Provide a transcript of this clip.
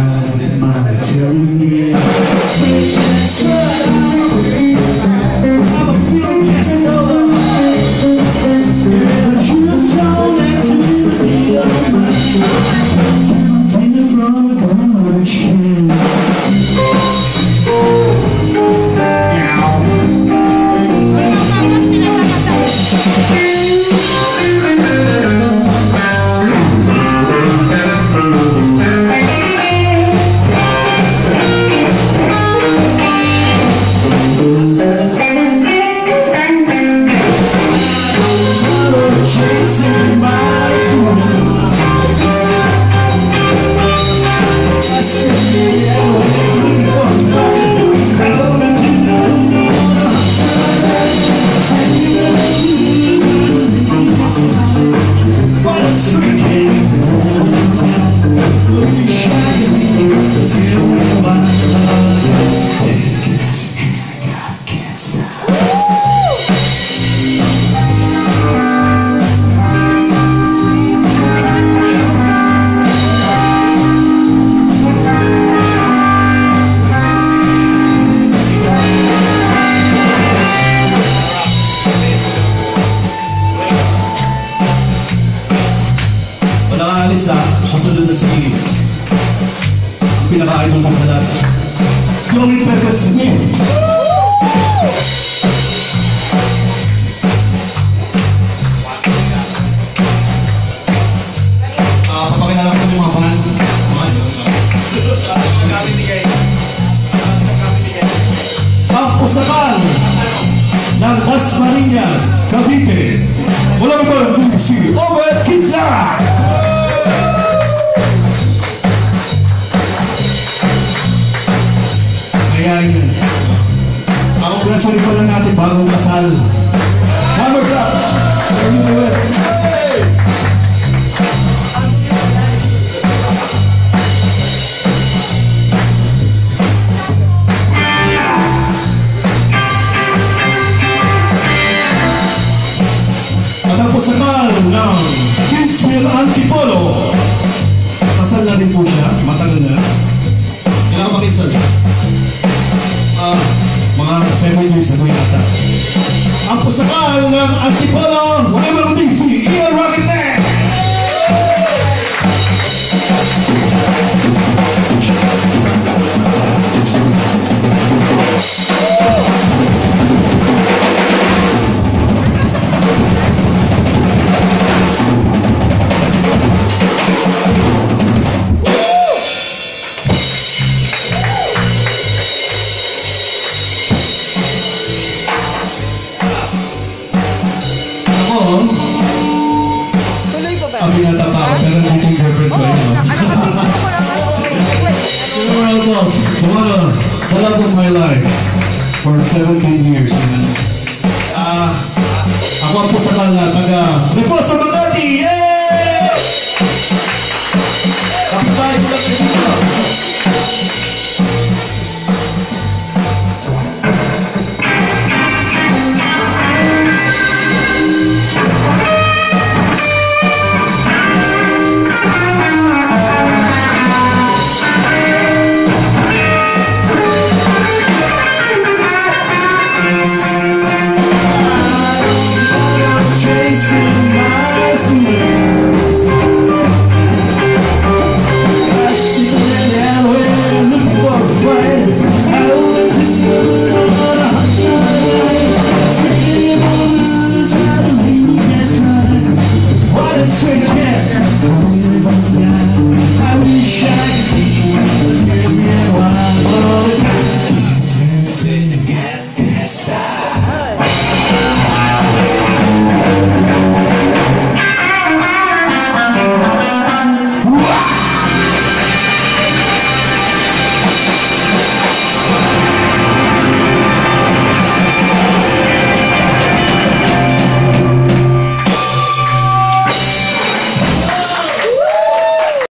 I of their mind telling That's what I'm na si ang pinaka-idol ko sa lahat. Joey Pepper Smith. Ah, papakilala ko yung mga pan. Ang pusakan ng Dasmariñas, Cavite. Wala ba ba si Obed Kidlat? Lang natin bagong kasal. Hammer clap! Can you do it? Hey! At ang pusakal ng Kingsville Antipolo. Kasal na rin po siya, matagal na. 7 years ago yata. Ang pusakal ng Antipolo, wala ba well, boss, one, uh, the love of my life for 17 years. Ah, ako ang pusakal na taga Reposo Makati! Yay! Kapitay ko lang dito.